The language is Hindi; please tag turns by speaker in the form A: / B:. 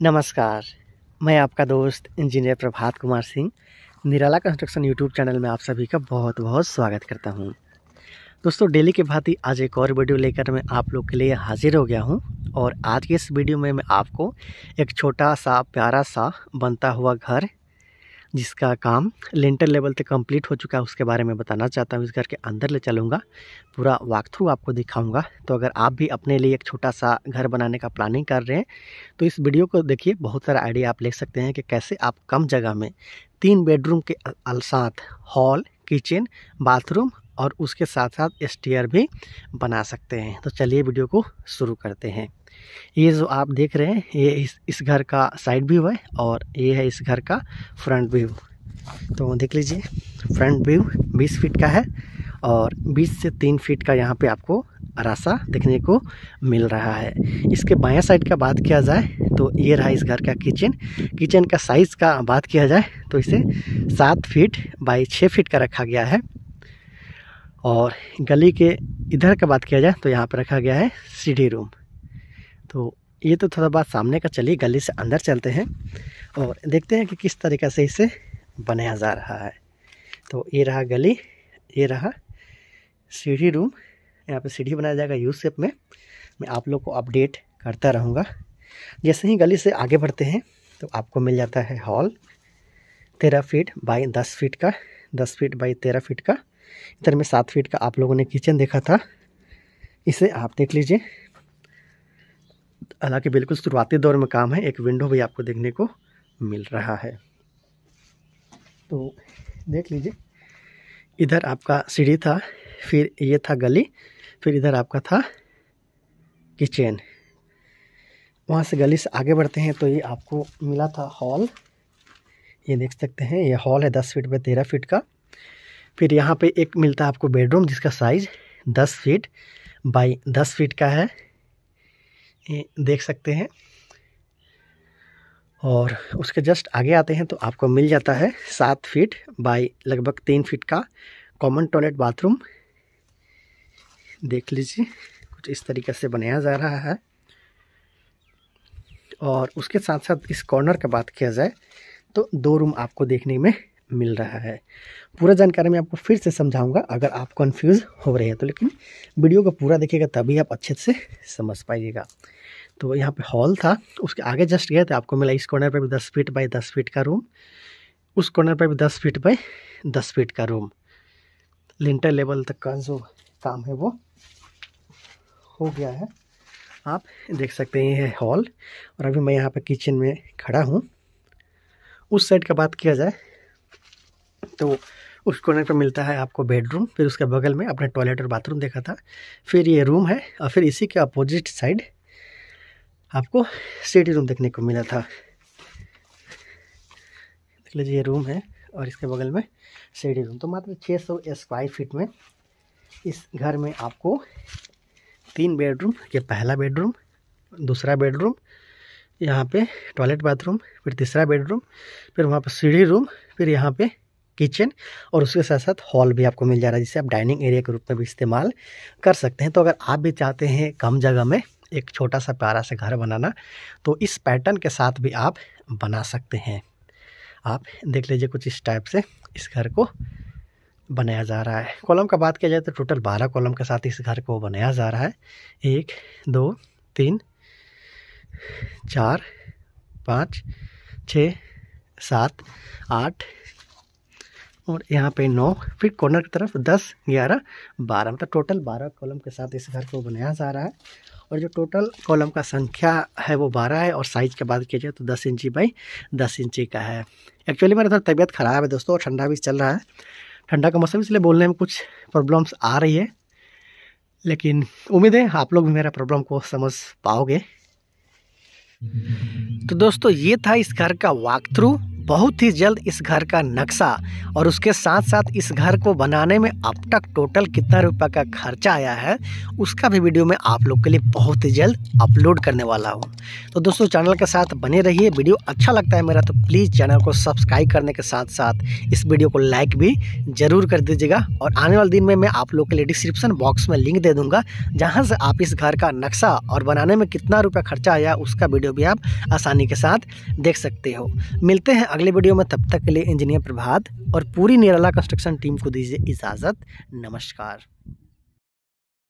A: नमस्कार। मैं आपका दोस्त engineer Prabhat Kumar Singh, Nirala construction YouTube channel में आप सभी का बहुत बहुत स्वागत करता हूँ। दोस्तों, डेली के भांति आज एक और वीडियो लेकर मैं आप लोग के लिए हाजिर हो गया हूँ और आज के इस वीडियो में मैं आपको एक छोटा सा, प्यारा सा बनता हुआ घर जिसका काम लेंटर लेवल तक कंप्लीट हो चुका है, उसके बारे में बताना चाहता हूँ। इस घर के अंदर ले चलूँगा, पूरा वाक थ्रू आपको दिखाऊँगा। तो अगर आप भी अपने लिए एक छोटा सा घर बनाने का प्लानिंग कर रहे हैं तो इस वीडियो को देखिए, बहुत सारा आइडिया आप ले सकते हैं कि कैसे आप कम जगह में तीन बेडरूम के साथ हॉल किचन बाथरूम और उसके साथ साथ स्टेयर भी बना सकते हैं। तो चलिए वीडियो को शुरू करते हैं। ये जो आप देख रहे हैं, ये इस इस घर का साइड व्यू है और ये है इस घर का फ्रंट व्यू तो देख लीजिए फ्रंट व्यू 20 फीट का है और 20 से 3 फीट का यहाँ पे आपको रास्ता देखने को मिल रहा है। इसके बायां साइड का बात किया जाए तो ये रहा इस घर का किचन किचन का साइज़ का बात किया जाए तो इसे सात फीट बाई छः फीट का रखा गया है। और गली के इधर का बात किया जाए तो यहाँ पर रखा गया है सीढ़ी रूम। तो ये तो थोड़ा बात सामने का चलिए, गली से अंदर चलते हैं और देखते हैं कि किस तरीक़े से इसे बनाया जा रहा है। तो ये रहा गली, ये रहा सीढ़ी रूम। यहाँ पे सीढ़ी बनाया जाएगा यू शेप में। मैं आप लोग को अपडेट करता रहूँगा। जैसे ही गली से आगे बढ़ते हैं तो आपको मिल जाता है हॉल। तेरह फीट बाई दस फीट का, दस फीट बाई तेरह फीट का। इधर में सात फीट का आप लोगों ने किचन देखा था। इसे आप देख लीजिए। हालाँकि बिल्कुल शुरुआती दौर में काम है, एक विंडो भी आपको देखने को मिल रहा है। तो देख लीजिए। इधर आपका सीढ़ी था, फिर ये था गली, फिर इधर आपका था किचन वहाँ से गली से आगे बढ़ते हैं तो ये आपको मिला था हॉल ये देख सकते हैं, ये हॉल है दस फीट बाई तेरह फीट का। फिर यहाँ पे एक मिलता है आपको बेडरूम जिसका साइज़ दस फीट बाई दस फीट का है। ये देख सकते हैं। और उसके जस्ट आगे आते हैं तो आपको मिल जाता है सात फीट बाई लगभग तीन फीट का कॉमन टॉयलेट बाथरूम देख लीजिए, कुछ इस तरीके से बनाया जा रहा है। और उसके साथ साथ इस कॉर्नर का बात किया जाए तो दो रूम आपको देखने में मिल रहा है। पूरा जानकारी मैं आपको फिर से समझाऊँगा अगर आप कंफ्यूज हो रहे हैं तो लेकिन वीडियो को पूरा देखिएगा तभी आप अच्छे से समझ पाइएगा। तो यहाँ पे हॉल था, उसके आगे जस्ट गए थे, आपको मिला इस कॉर्नर पर भी दस फीट बाई दस फीट का रूम उस कॉर्नर पर भी दस फीट बाई दस फीट का रूम लिंटर लेवल तक का जो काम है वो हो गया है। आप देख सकते हैं ये हॉल और अभी मैं यहाँ पे किचन में खड़ा हूँ। उस साइड का बात किया जाए तो उस कॉर्नर पर मिलता है आपको बेडरूम फिर उसके बगल में आपने टॉयलेट और बाथरूम देखा था। फिर ये रूम है और फिर इसी के अपोजिट साइड आपको सिटी रूम देखने को मिला था। देख लीजिए, ये रूम है और इसके बगल में सीढ़ी रूम तो मात्र 600 सौ स्क्वायर फीट में इस घर में आपको तीन बेडरूम ये पहला बेडरूम दूसरा बेडरूम यहाँ पे टॉयलेट बाथरूम फिर तीसरा बेडरूम फिर वहाँ पर सीढ़ी रूम फिर यहाँ पे किचन और उसके साथ साथ हॉल भी आपको मिल जा रहा है, जिसे आप डाइनिंग एरिया के रूप में भी इस्तेमाल कर सकते हैं। तो अगर आप भी चाहते हैं कम जगह में एक छोटा सा प्यारा सा घर बनाना तो इस पैटर्न के साथ भी आप बना सकते हैं। आप देख लीजिए कुछ इस टाइप से इस घर को बनाया जा रहा है। कॉलम का बात किया जाए तो टोटल बारह कॉलम के साथ इस घर को बनाया जा रहा है। एक, दो, तीन, चार, पाँच छ सात, आठ और यहाँ पे नौ, फिर कॉर्नर की तरफ़ दस, ग्यारह, बारह मतलब टोटल बारह कॉलम के साथ इस घर को बनाया जा रहा है। और जो टोटल कॉलम का संख्या है वो बारह है और साइज़ की बात की जाए तो दस इंची बाई दस इंची का है। एक्चुअली मेरा थोड़ा तबीयत ख़राब है दोस्तों और ठंडा भी चल रहा है। ठंडा का मौसम इसलिए बोलने में कुछ प्रॉब्लम्स आ रही है। लेकिन उम्मीद है आप लोग भी मेरा प्रॉब्लम को समझ पाओगे। तो दोस्तों ये था इस घर का वॉक थ्रू बहुत ही जल्द इस घर का नक्शा और उसके साथ साथ इस घर को बनाने में अब तक टोटल कितना रुपये का खर्चा आया है, उसका भी वीडियो मैं आप लोग के लिए बहुत ही जल्द अपलोड करने वाला हूँ। तो दोस्तों, चैनल के साथ बने रहिए। वीडियो अच्छा लगता है मेरा तो प्लीज़ चैनल को सब्सक्राइब करने के साथ साथ इस वीडियो को लाइक भी ज़रूर कर दीजिएगा और आने वाले दिन में मैं आप लोग के लिए डिस्क्रिप्शन बॉक्स में लिंक दे दूँगा, जहाँ से आप इस घर का नक्शा और बनाने में कितना रुपया खर्चा आया, उसका वीडियो भी आप आसानी के साथ देख सकते हो। मिलते हैं अगले वीडियो में तब तक के लिए इंजीनियर प्रभात और पूरी निराला कंस्ट्रक्शन टीम को दीजिए इजाज़त। नमस्कार।